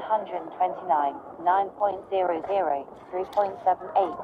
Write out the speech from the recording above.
hundred twenty nine, nine point zero zero, three point seven eight.